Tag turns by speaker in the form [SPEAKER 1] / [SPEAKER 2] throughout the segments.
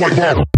[SPEAKER 1] like that.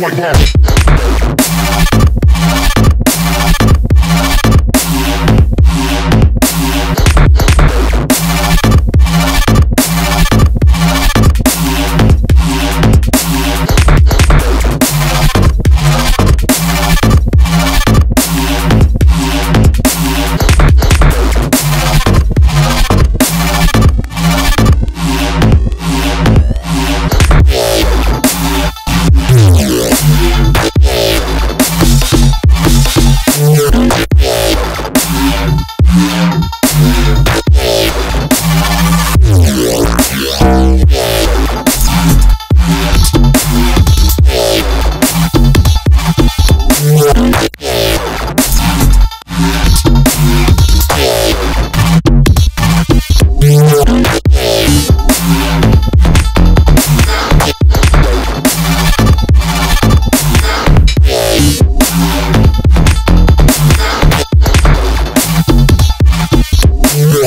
[SPEAKER 1] Like that.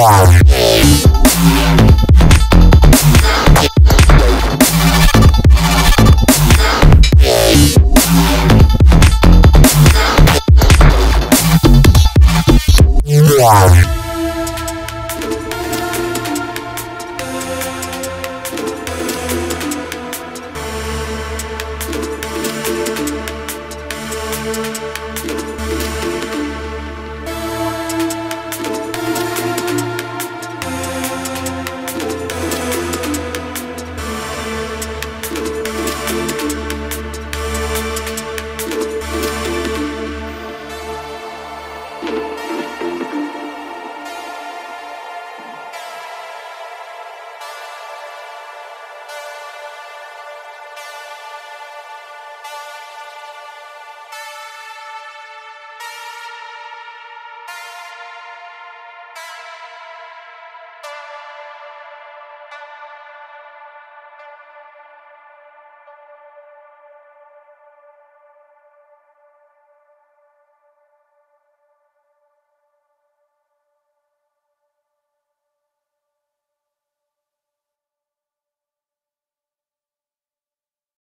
[SPEAKER 1] Wow.